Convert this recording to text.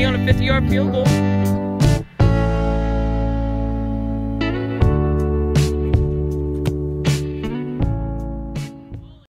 on a 50 yard field goal.